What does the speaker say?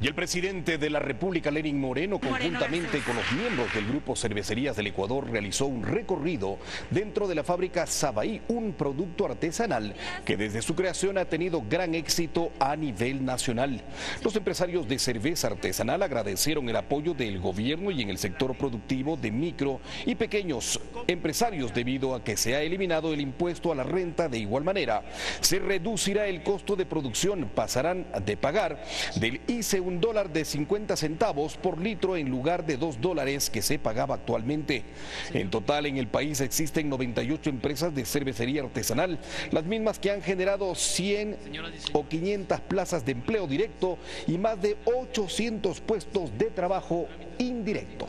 Y el presidente de la República, Lenin Moreno, conjuntamente con los miembros del Grupo Cervecerías del Ecuador, realizó un recorrido dentro de la fábrica Sabaí, un producto artesanal que desde su creación ha tenido gran éxito a nivel nacional. Los empresarios de cerveza artesanal agradecieron el apoyo del gobierno y en el sector productivo de micro y pequeños empresarios debido a que se ha eliminado el impuesto a la renta de igual manera. Se reducirá el costo de producción, pasarán de pagar del ICE un dólar de 50 centavos por litro en lugar de dos dólares que se pagaba actualmente. En total en el país existen 98 empresas de cervecería artesanal, las mismas que han generado 100 o 500 plazas de empleo directo y más de 800 puestos de trabajo indirecto.